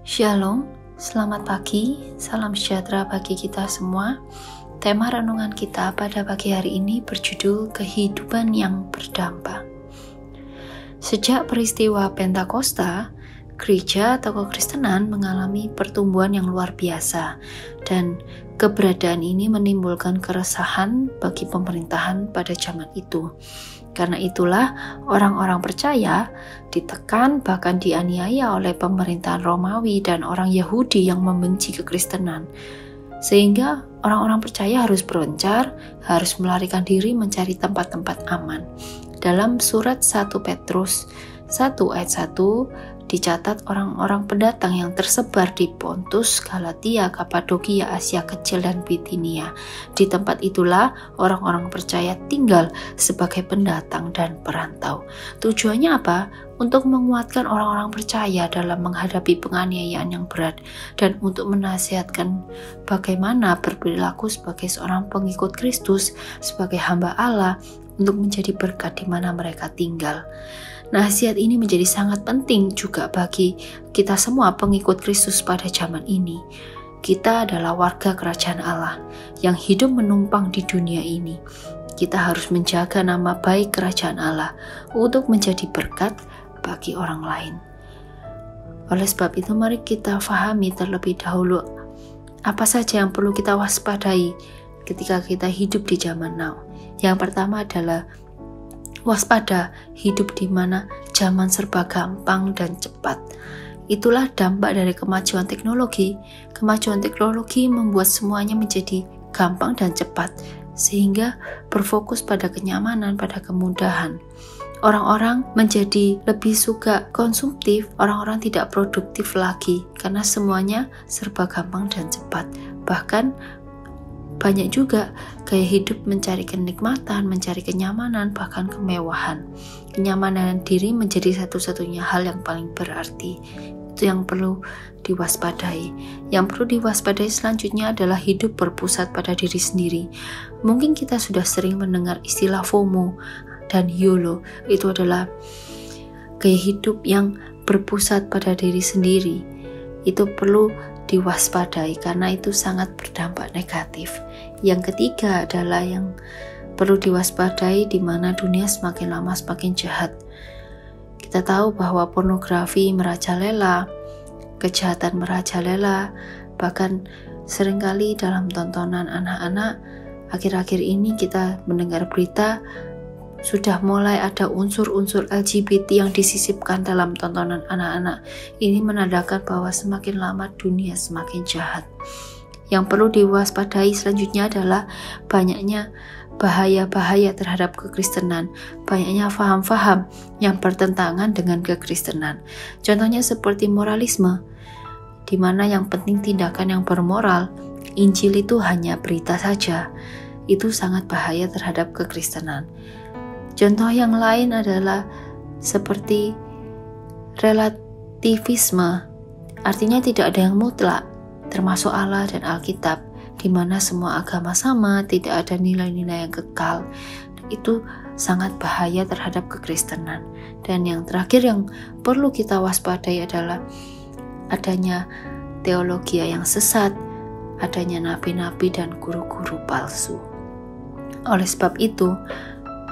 Shalom, selamat pagi, salam sejahtera bagi kita semua. Tema renungan kita pada pagi hari ini berjudul Kehidupan yang Berdampak. Sejak peristiwa Pentakosta, gereja atau kekristenan mengalami pertumbuhan yang luar biasa dan keberadaan ini menimbulkan keresahan bagi pemerintahan pada zaman itu. Karena itulah orang-orang percaya ditekan bahkan dianiaya oleh pemerintahan Romawi dan orang Yahudi yang membenci kekristenan. Sehingga orang-orang percaya harus beroncar, harus melarikan diri mencari tempat-tempat aman. Dalam surat 1 Petrus 1 ayat 1 dicatat orang-orang pendatang yang tersebar di Pontus, Galatia, Kapadokia, Asia Kecil, dan Bitinia. Di tempat itulah orang-orang percaya tinggal sebagai pendatang dan perantau. Tujuannya apa? Untuk menguatkan orang-orang percaya dalam menghadapi penganiayaan yang berat dan untuk menasihatkan bagaimana berperilaku sebagai seorang pengikut Kristus, sebagai hamba Allah, untuk menjadi berkat di mana mereka tinggal. Nasihat ini menjadi sangat penting juga bagi kita semua pengikut Kristus pada zaman ini. Kita adalah warga kerajaan Allah yang hidup menumpang di dunia ini. Kita harus menjaga nama baik kerajaan Allah untuk menjadi berkat bagi orang lain. Oleh sebab itu, mari kita fahami terlebih dahulu apa saja yang perlu kita waspadai ketika kita hidup di zaman now. Yang pertama adalah waspada hidup di mana zaman serba gampang dan cepat. Itulah dampak dari kemajuan teknologi. Kemajuan teknologi membuat semuanya menjadi gampang dan cepat, sehingga berfokus pada kenyamanan, pada kemudahan. Orang-orang menjadi lebih suka konsumtif, orang-orang tidak produktif lagi karena semuanya serba gampang dan cepat. Bahkan banyak juga gaya hidup mencari kenikmatan, mencari kenyamanan, bahkan kemewahan. Kenyamanan diri menjadi satu-satunya hal yang paling berarti. Itu yang perlu diwaspadai. Yang perlu diwaspadai selanjutnya adalah hidup berpusat pada diri sendiri. Mungkin kita sudah sering mendengar istilah FOMO dan YOLO. Itu adalah gaya hidup yang berpusat pada diri sendiri. Itu perlu diwaspadai karena itu sangat berdampak negatif. Yang ketiga adalah yang perlu diwaspadai di mana dunia semakin lama semakin jahat. Kita tahu bahwa pornografi merajalela, kejahatan merajalela, bahkan sering kali dalam tontonan anak-anak akhir-akhir ini kita mendengar berita sudah mulai ada unsur-unsur LGBT yang disisipkan dalam tontonan anak-anak. Ini menandakan bahwa semakin lama dunia semakin jahat. Yang perlu diwaspadai selanjutnya adalah banyaknya bahaya-bahaya terhadap kekristenan, banyaknya faham-faham yang bertentangan dengan kekristenan. Contohnya seperti moralisme, di mana yang penting tindakan yang bermoral, Injil itu hanya berita saja. Itu sangat bahaya terhadap kekristenan. Contoh yang lain adalah seperti relativisme, artinya tidak ada yang mutlak, termasuk Allah dan Alkitab, di mana semua agama sama, tidak ada nilai-nilai yang kekal. Itu sangat bahaya terhadap kekristenan. Dan yang terakhir yang perlu kita waspadai adalah adanya teologi yang sesat, adanya nabi-nabi dan guru-guru palsu. Oleh sebab itu,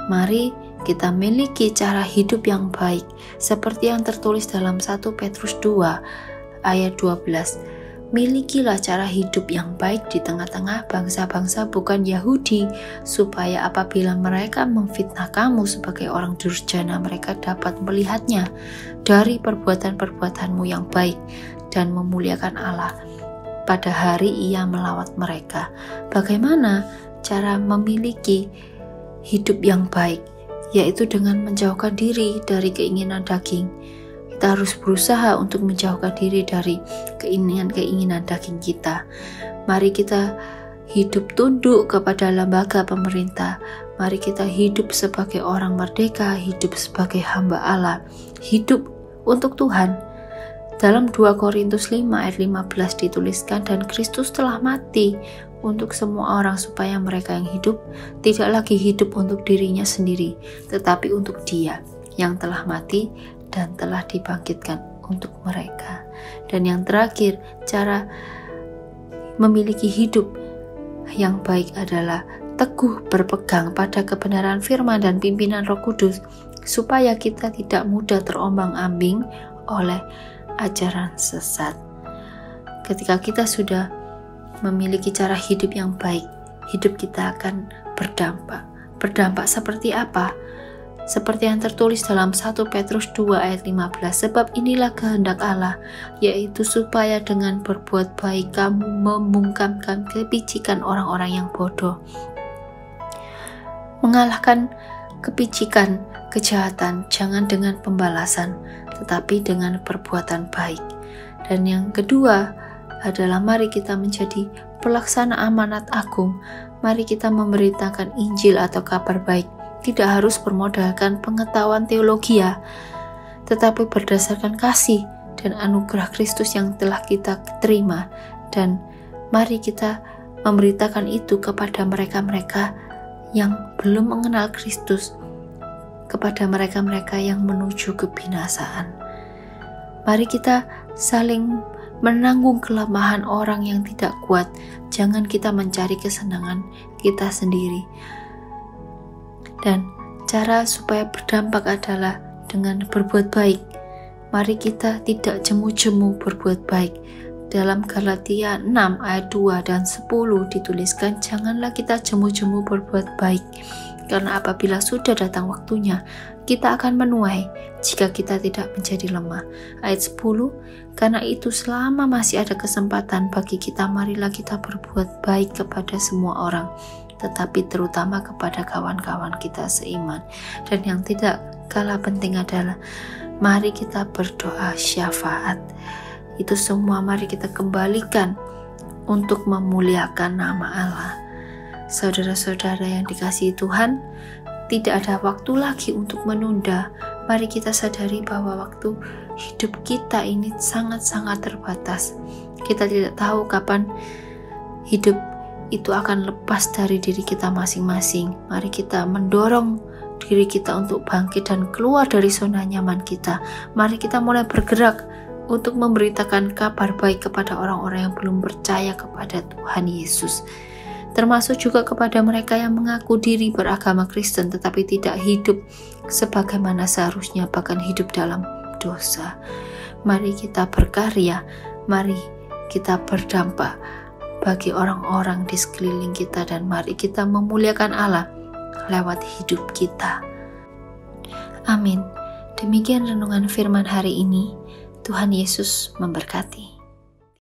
Mari kita miliki cara hidup yang baik seperti yang tertulis dalam 1 Petrus 2 ayat 12. Milikilah cara hidup yang baik di tengah-tengah bangsa-bangsa bukan Yahudi, supaya apabila mereka memfitnah kamu sebagai orang durjana, mereka dapat melihatnya dari perbuatan-perbuatanmu yang baik dan memuliakan Allah. Pada hari ia melawat mereka. Bagaimana cara memiliki hidup yang baik, yaitu dengan menjauhkan diri dari keinginan daging. Kita harus berusaha untuk menjauhkan diri dari keinginan-keinginan daging kita. Mari kita hidup tunduk kepada lembaga pemerintah. Mari kita hidup sebagai orang merdeka, hidup sebagai hamba Allah, hidup untuk Tuhan. Dalam 2 Korintus 5 ayat 15 dituliskan dan Kristus telah mati untuk semua orang supaya mereka yang hidup tidak lagi hidup untuk dirinya sendiri, tetapi untuk Dia yang telah mati dan telah dibangkitkan untuk mereka. Dan yang terakhir, cara memiliki hidup yang baik adalah teguh berpegang pada kebenaran firman dan pimpinan Roh Kudus supaya kita tidak mudah terombang-ambing oleh ajaran sesat. Ketika kita sudah memiliki cara hidup yang baik, hidup kita akan berdampak. Berdampak seperti apa? Seperti yang tertulis dalam 1 Petrus 2 ayat 15, sebab inilah kehendak Allah, yaitu supaya dengan berbuat baik kamu membungkamkan kepicikan orang-orang yang bodoh. Mengalahkan kepicikan, kejahatan, jangan dengan pembalasan, tetapi dengan perbuatan baik. Dan yang kedua adalah mari kita menjadi pelaksana amanat agung. Mari kita memberitakan Injil atau kabar baik tidak harus bermodalkan pengetahuan teologi ya, tetapi berdasarkan kasih dan anugerah Kristus yang telah kita terima dan mari kita memberitakan itu kepada mereka-mereka yang belum mengenal Kristus kepada mereka-mereka yang menuju kebinasaan. Mari kita saling menanggung kelemahan orang yang tidak kuat. Jangan kita mencari kesenangan kita sendiri, dan cara supaya berdampak adalah dengan berbuat baik. Mari kita tidak jemu-jemu berbuat baik. Dalam Galatia 6 ayat 2 dan 10 dituliskan, janganlah kita jemu-jemu berbuat baik. Karena apabila sudah datang waktunya, kita akan menuai jika kita tidak menjadi lemah. Ayat 10, karena itu selama masih ada kesempatan bagi kita, marilah kita berbuat baik kepada semua orang tetapi terutama kepada kawan-kawan kita seiman. Dan yang tidak kalah penting adalah mari kita berdoa syafaat. Itu semua mari kita kembalikan untuk memuliakan nama Allah. Saudara-saudara yang dikasihi Tuhan, tidak ada waktu lagi untuk menunda. Mari kita sadari bahwa waktu hidup kita ini sangat-sangat terbatas. Kita tidak tahu kapan hidup itu akan lepas dari diri kita masing-masing. Mari kita mendorong diri kita untuk bangkit dan keluar dari zona nyaman kita. Mari kita mulai bergerak untuk memberitakan kabar baik kepada orang-orang yang belum percaya kepada Tuhan Yesus. Termasuk juga kepada mereka yang mengaku diri beragama Kristen tetapi tidak hidup sebagaimana seharusnya bahkan hidup dalam dosa. Mari kita berkarya, mari kita berdampak bagi orang-orang di sekeliling kita dan mari kita memuliakan Allah lewat hidup kita. Amin. Demikian renungan firman hari ini. Tuhan Yesus memberkati.